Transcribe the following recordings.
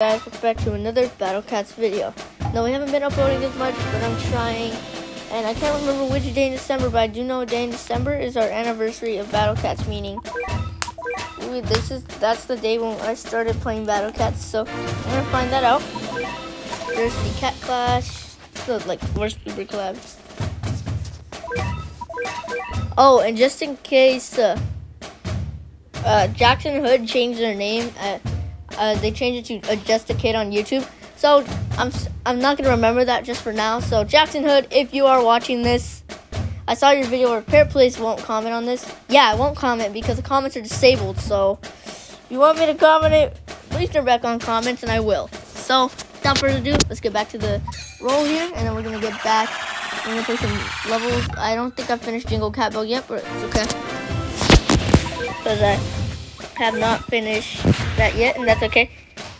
guys, welcome back to another Battle Cats video. No, we haven't been uploading as much, but I'm trying. And I can't remember which day in December, but I do know a day in December is our anniversary of Battle Cats, meaning this is that's the day when I started playing Battle Cats. So I'm gonna find that out. There's the Cat Clash, the like worst super collab. Oh, and just in case uh, uh, Jackson Hood changed their name. Uh, uh, they changed it to Just a Kid on YouTube. So I'm I'm not gonna remember that just for now. So Jackson Hood, if you are watching this, I saw your video where Parrot Place won't comment on this. Yeah, I won't comment because the comments are disabled. So you want me to comment it, please turn back on comments and I will. So without further ado, let's get back to the roll here, and then we're gonna get back. We're gonna play some levels. I don't think I finished Jingle Cat Bug yet, but it's okay because I have not finished that yet, and that's okay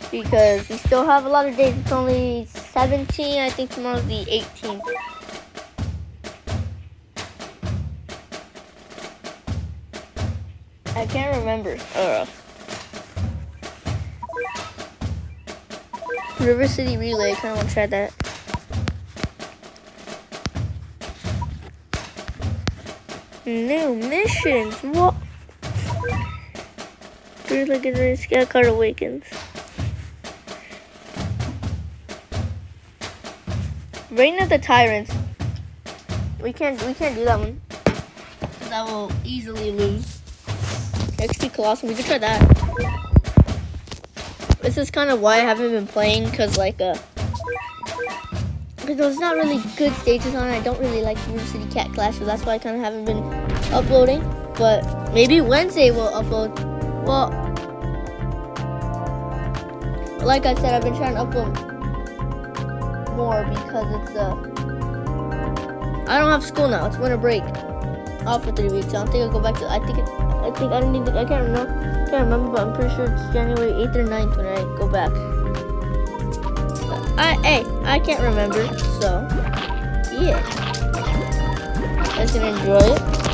because we still have a lot of days. It's only 17. I think tomorrow's the 18th. I can't remember. Uh, River City Relay. I Kind of want to try that. New missions. What? Three-legged race. Scout card awakens. Reign of the Tyrants. We can't. We can't do that one. That will easily lose. XP Colossal. We could try that. This is kind of why I haven't been playing, cause like uh, because there's not really good stages on it. I don't really like River City Cat Clash, so that's why I kind of haven't been uploading. But maybe Wednesday we'll upload. Well, like I said, I've been trying to upload more because it's uh, I don't have school now. It's winter break. Off for three weeks. I don't think I'll go back to. I think it's. I think I don't. To, I can't remember. Can't remember, but I'm pretty sure it's January 8th or 9th when I go back. But I hey, I can't remember. So yeah, I gonna enjoy it.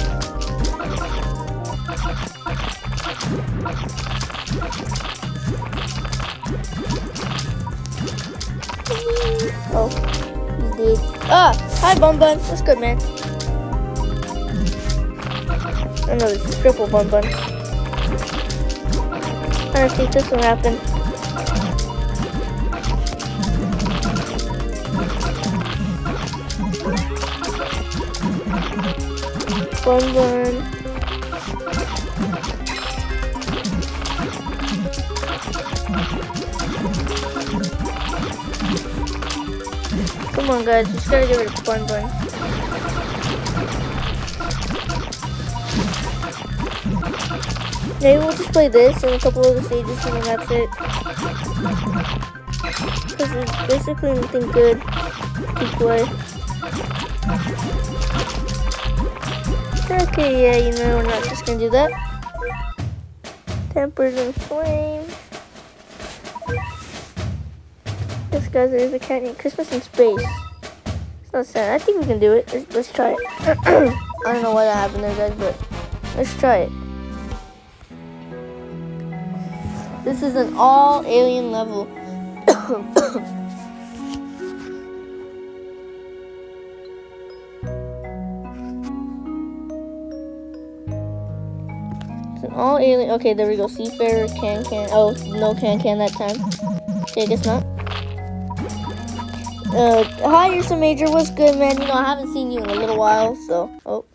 Oh, he's dead. Ah, hi Bun Bun. What's good, man? I know this is triple Bun Bun. I don't think this will happen. Bun Bun. Come on, guys. Just gotta get rid of Bun Bun. Maybe we'll just play this and a couple of the stages and that's it. Because there's basically nothing good to play. Okay, yeah, you know, we're not just gonna do that. Tempers and Flame. Guys, there's a cat named Christmas in Space. It's not sad. I think we can do it. Let's, let's try it. I don't know why that happened there, guys, but let's try it. This is an all alien level. it's an all alien. Okay, there we go. Seafarer, can can. Oh, no can can that time. Okay, I guess not. Uh, hi, Ursa Major. What's good, man? You know, I haven't seen you in a little while, so. Oh.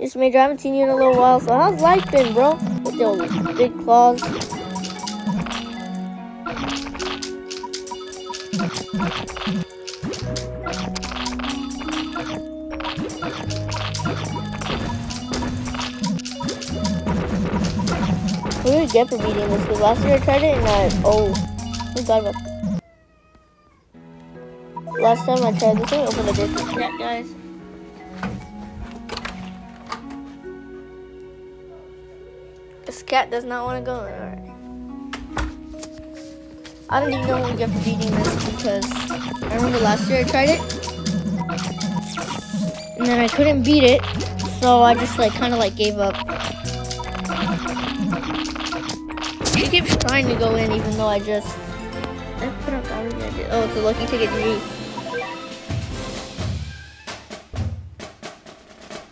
Ursa Major, I haven't seen you in a little while, so how's life been, bro? With those big claws. What do we get for beating this? Because last year I tried it and I, oh, we got about Last time I tried this, let me open the door cat, guys. This cat does not want to go in, alright. I don't even know what we get for beating this because I remember last year I tried it. And then I couldn't beat it. So I just like kind of like gave up. She keeps trying to go in even though I just we gonna do? Oh, it's a lucky ticket G.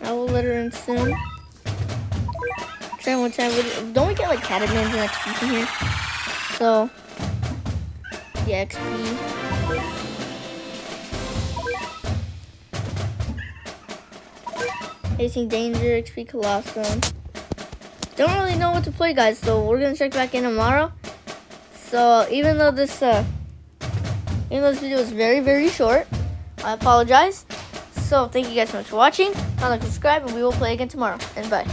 I will let her in soon. Try one time. Don't we get like catamins and XP from here? So, yeah, XP. Facing Danger, XP Colosseum. Don't really know what to play, guys, so we're gonna check back in tomorrow. So even though this uh, even though this video is very very short, I apologize. So thank you guys so much for watching. Like, subscribe, and we will play again tomorrow. And bye.